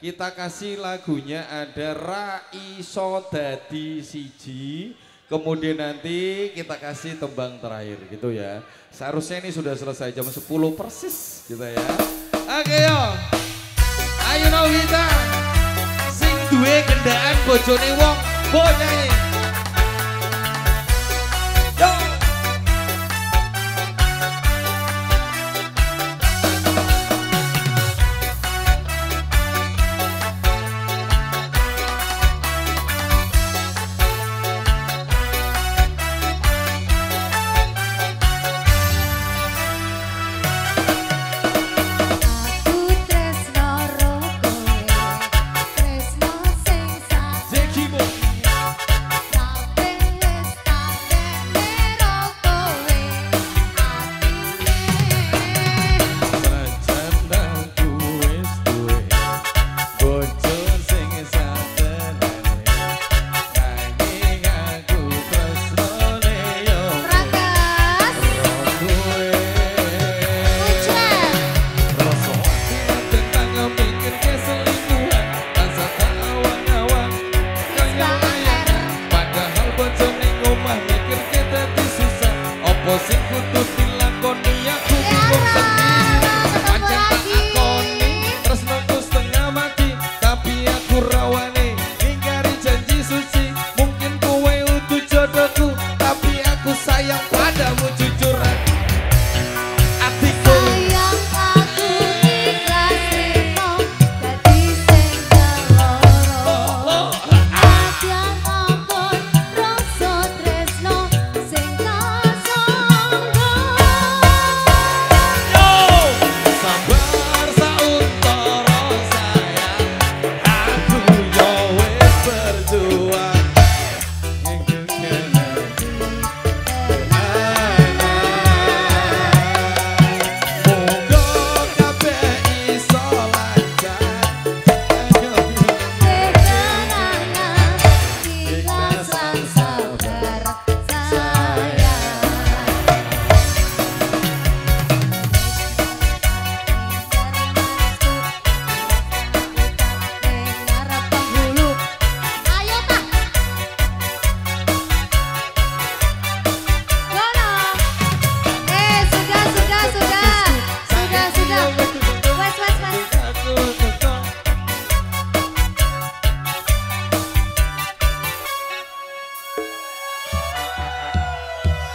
kita kasih lagunya ada Raiso Dadi Siji. Kemudian nanti kita kasih tembang terakhir gitu ya. Seharusnya ini sudah selesai jam 10 persis gitu ya. Oke yo. Ayo no kita. Sing duwe kendaan bojone wong bonyai. tiempos injustos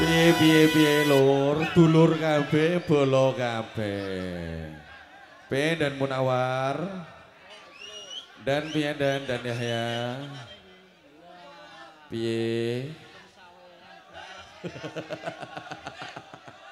piye piye lur, dulur kabeh, bolo kabeh. P dan Munawar dan piye dan dan Yahya. Piye?